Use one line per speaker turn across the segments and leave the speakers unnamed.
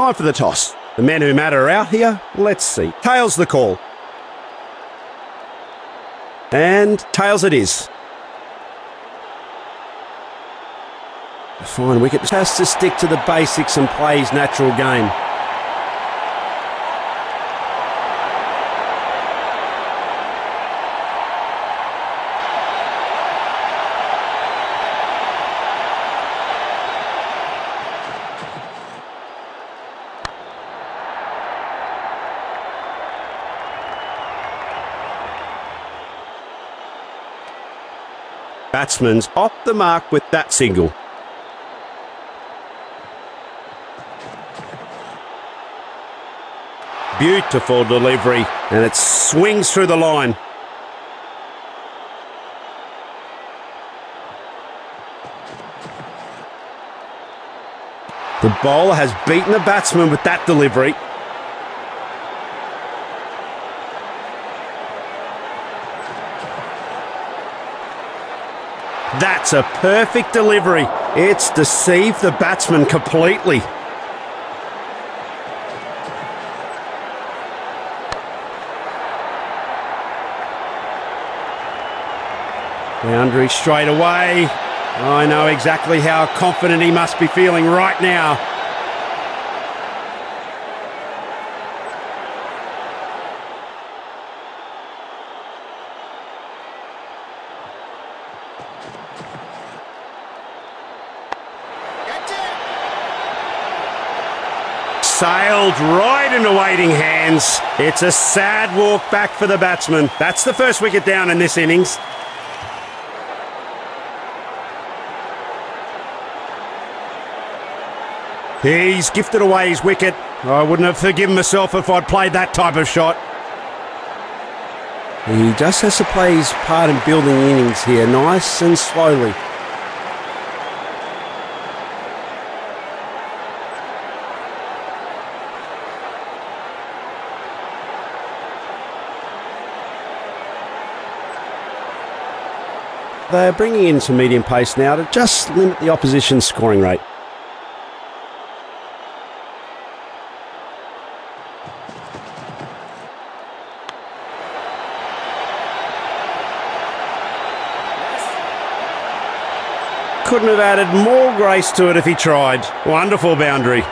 Time for the toss. The men who matter are out here. Let's see. Tails the call. And tails it is. A fine wicket. Has to stick to the basics and play his natural game. Batsman's off the mark with that single. Beautiful delivery, and it swings through the line. The bowler has beaten the batsman with that delivery. That's a perfect delivery. It's deceived the batsman completely. Boundary straight away. I know exactly how confident he must be feeling right now. Sailed right into waiting hands. It's a sad walk back for the batsman. That's the first wicket down in this innings. He's gifted away his wicket. I wouldn't have forgiven myself if I'd played that type of shot. He just has to play his part in building innings here, nice and slowly. They're bringing in some medium pace now to just limit the opposition's scoring rate. Couldn't have added more grace to it if he tried. Wonderful boundary.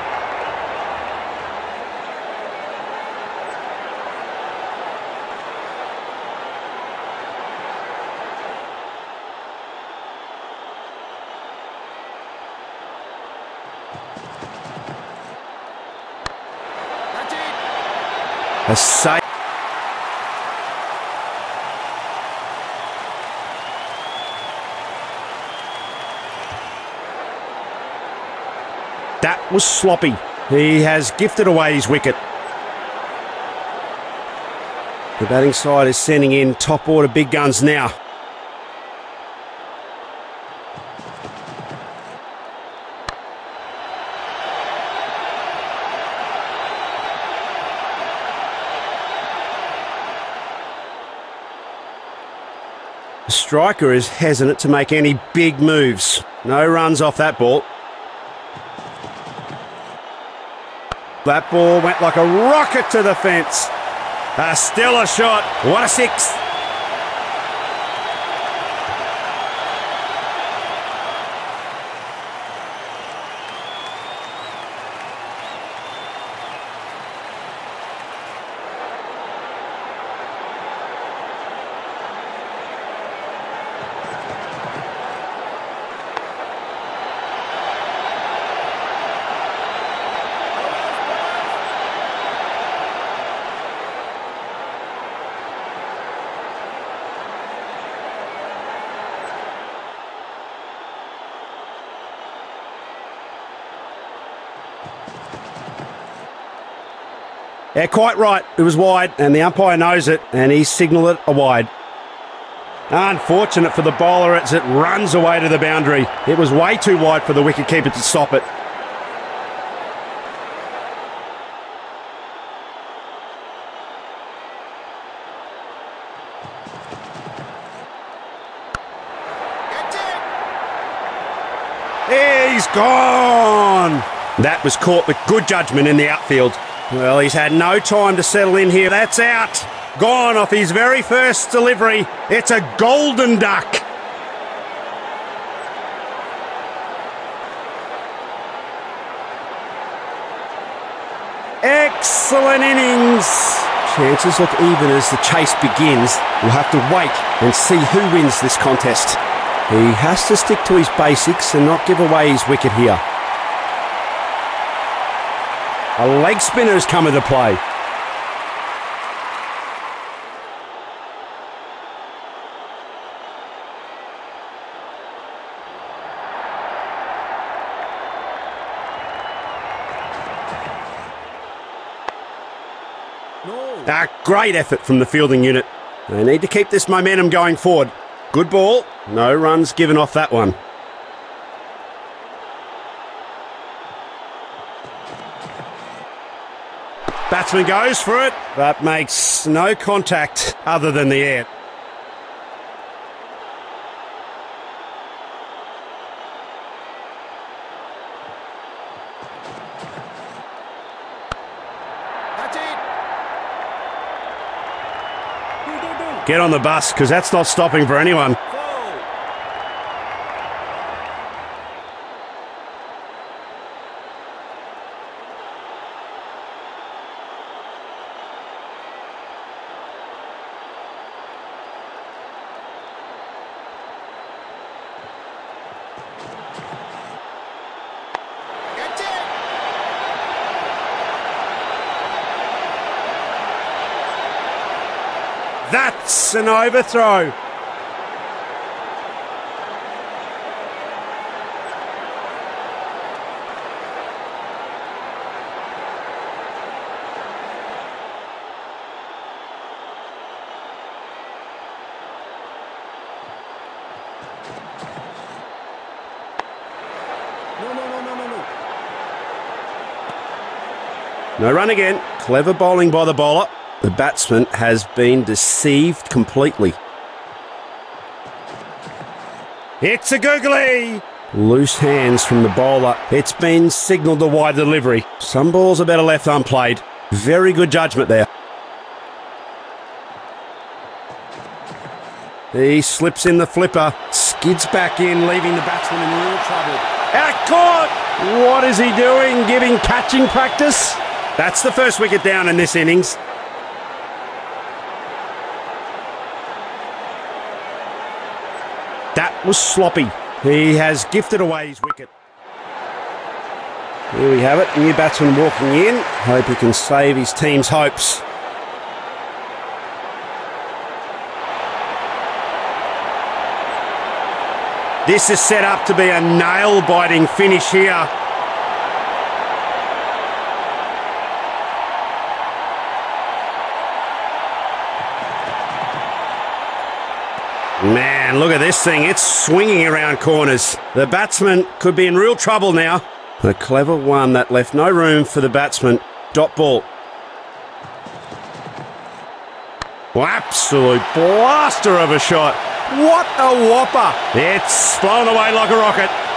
A. That was sloppy. He has gifted away his wicket. The batting side is sending in top order big guns now. The striker is hesitant to make any big moves. No runs off that ball. That ball went like a rocket to the fence. Uh, still a shot. What a six. Yeah, quite right. It was wide, and the umpire knows it, and he signalled it a wide. Unfortunate for the bowler as it runs away to the boundary. It was way too wide for the wicketkeeper to stop it. He's gone! That was caught with good judgment in the outfield. Well, he's had no time to settle in here. That's out. Gone off his very first delivery. It's a golden duck. Excellent innings. Chances look even as the chase begins. We'll have to wait and see who wins this contest. He has to stick to his basics and not give away his wicket here. A leg spinner has come into play. A great effort from the fielding unit. They need to keep this momentum going forward. Good ball. No runs given off that one. Goes for it, but makes no contact other than the air. Get on the bus because that's not stopping for anyone. That's an overthrow.
No, no, no, no, no, no.
No run again. Clever bowling by the bowler. The batsman has been deceived completely. It's a googly! Loose hands from the bowler. It's been signalled a wide delivery. Some balls are better left unplayed. Very good judgment there. He slips in the flipper, skids back in, leaving the batsman in real trouble. Out caught! What is he doing? Giving catching practice? That's the first wicket down in this innings. Was sloppy. He has gifted away his wicket. Here we have it. New batsman walking in. Hope he can save his team's hopes. This is set up to be a nail biting finish here. Man, look at this thing. It's swinging around corners. The batsman could be in real trouble now. A clever one that left no room for the batsman. Dot ball. Well, absolute blaster of a shot. What a whopper. It's flown away like a rocket.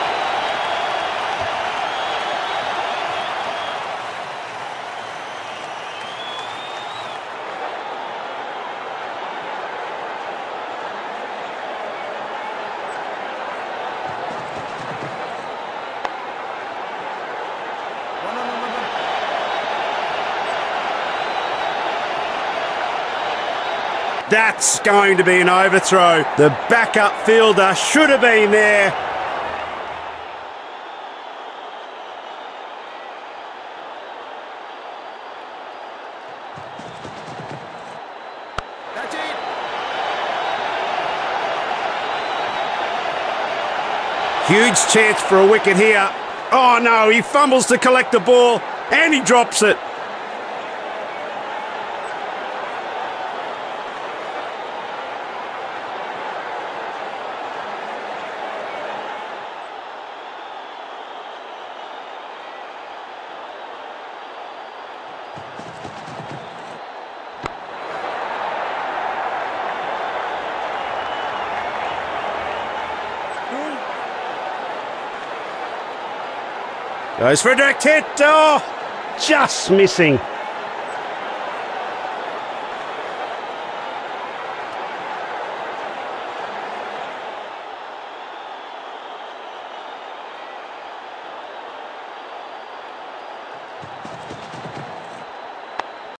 That's going to be an overthrow. The backup fielder should have been there. Huge chance for a wicket here. Oh no, he fumbles to collect the ball and he drops it. Goes for a direct hit. Oh, just missing.